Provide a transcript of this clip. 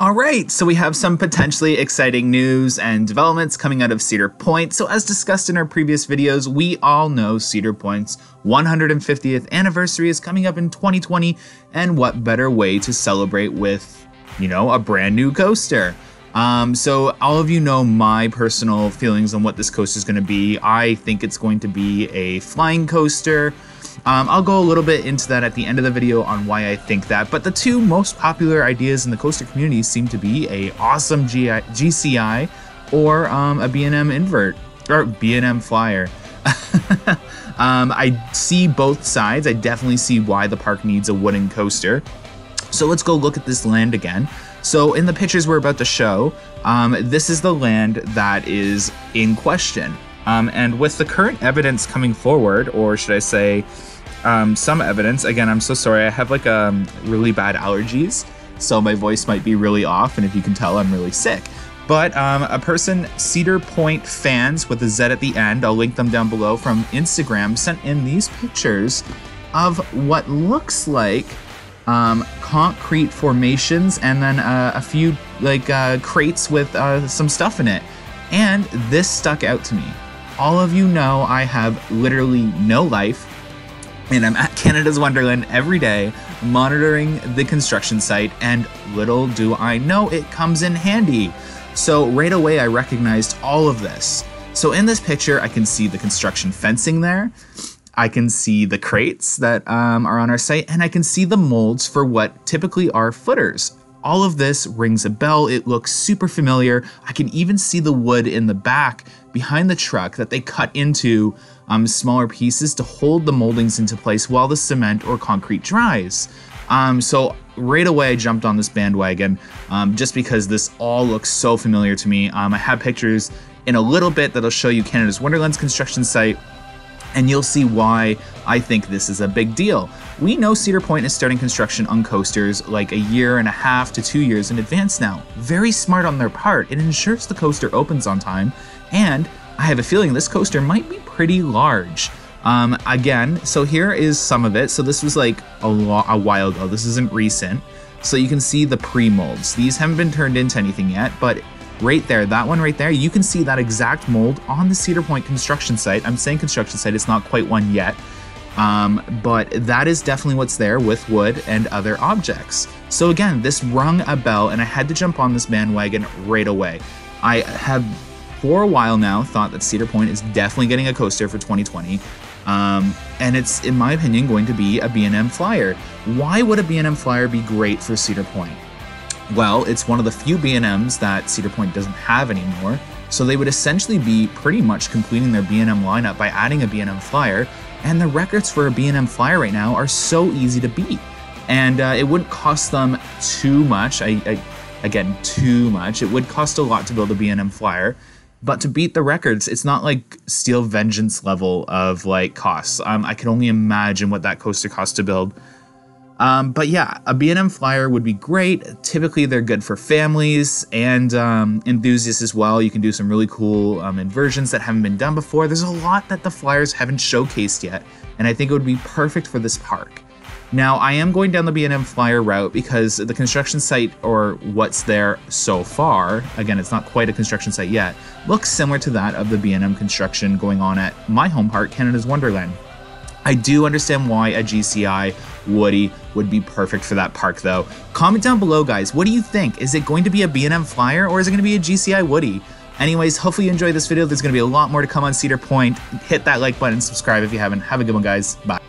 All right, so we have some potentially exciting news and developments coming out of Cedar Point. So, as discussed in our previous videos, we all know Cedar Point's 150th anniversary is coming up in 2020, and what better way to celebrate with, you know, a brand new coaster? Um, so, all of you know my personal feelings on what this coaster is going to be. I think it's going to be a flying coaster. Um, I'll go a little bit into that at the end of the video on why I think that, but the two most popular ideas in the coaster community seem to be a awesome GI, GCI or um, a B&M invert, or B&M flyer. um, I see both sides. I definitely see why the park needs a wooden coaster. So let's go look at this land again. So in the pictures we're about to show, um, this is the land that is in question. Um, and with the current evidence coming forward, or should I say, um, some evidence. Again, I'm so sorry. I have like um, really bad allergies, so my voice might be really off. And if you can tell, I'm really sick. But um, a person, Cedar Point fans with a Z at the end, I'll link them down below from Instagram, sent in these pictures of what looks like um, concrete formations and then uh, a few like uh, crates with uh, some stuff in it. And this stuck out to me. All of you know I have literally no life and I'm at Canada's Wonderland every day monitoring the construction site, and little do I know it comes in handy. So right away I recognized all of this. So in this picture, I can see the construction fencing there. I can see the crates that um, are on our site, and I can see the molds for what typically are footers. All of this rings a bell. It looks super familiar. I can even see the wood in the back behind the truck that they cut into um, smaller pieces to hold the moldings into place while the cement or concrete dries. Um, so right away I jumped on this bandwagon um, just because this all looks so familiar to me. Um, I have pictures in a little bit that'll show you Canada's Wonderland's construction site and you'll see why I think this is a big deal. We know Cedar Point is starting construction on coasters like a year and a half to two years in advance now. Very smart on their part. It ensures the coaster opens on time, and I have a feeling this coaster might be pretty large. Um, again, so here is some of it. So this was like a, lo- a while ago. This isn't recent. So you can see the pre-molds. These haven't been turned into anything yet, but right there, that one right there, you can see that exact mold on the Cedar Point construction site. I'm saying construction site, it's not quite one yet. Um, but that is definitely what's there with wood and other objects. So again, this rung a bell and I had to jump on this bandwagon right away. I have for a while now thought that Cedar Point is definitely getting a coaster for 2020. Um, and it's, in my opinion, going to be a B&M Flyer. Why would a B&M Flyer be great for Cedar Point? Well, it's one of the few B&Ms that Cedar Point doesn't have anymore, so they would essentially be pretty much completing their B&M lineup by adding a B&M Flyer, and the records for a B&M Flyer right now are so easy to beat. And uh, it wouldn't cost them too much, I, I, again, too much. It would cost a lot to build a B&M Flyer, but to beat the records, it's not like Steel Vengeance level of like costs. Um, I can only imagine what that coaster costs to build. Um, but yeah, a B&M Flyer would be great. Typically, they're good for families and um, enthusiasts as well. You can do some really cool um, inversions that haven't been done before. There's a lot that the Flyers haven't showcased yet, and I think it would be perfect for this park. Now, I am going down the B&M Flyer route because the construction site, or what's there so far, again, it's not quite a construction site yet, looks similar to that of the B&M construction going on at my home park, Canada's Wonderland. I do understand why a GCI Woody would be perfect for that park though. Comment down below guys, what do you think? Is it going to be a B&M Flyer or is it going to be a GCI Woody? Anyways, hopefully you enjoyed this video. There's going to be a lot more to come on Cedar Point. Hit that like button, subscribe if you haven't. Have a good one guys. Bye.